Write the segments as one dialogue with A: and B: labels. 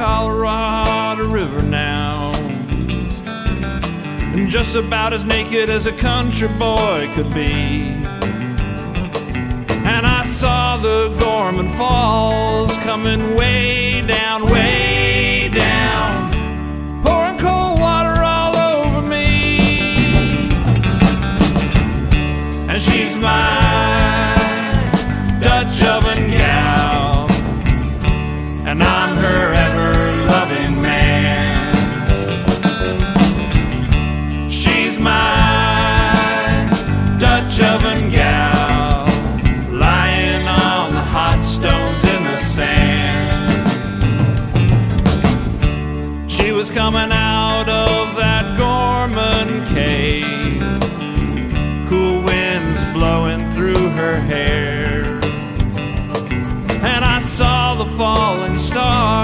A: Colorado River now. And just about as naked as a country boy could be. And I saw the Gorman Falls coming way down, way down, pouring cold water all over me. And she's my Dutch oven gal, and I'm her ever loving man. She's my Dutch oven gal, lying on the hot stones in the sand. She was coming out of that Gorman cave, cool winds blowing through her hair. The falling stars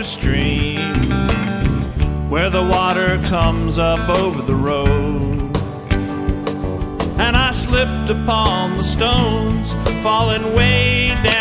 A: country stream where the water comes up over the road. And I slipped upon the stones, falling way down,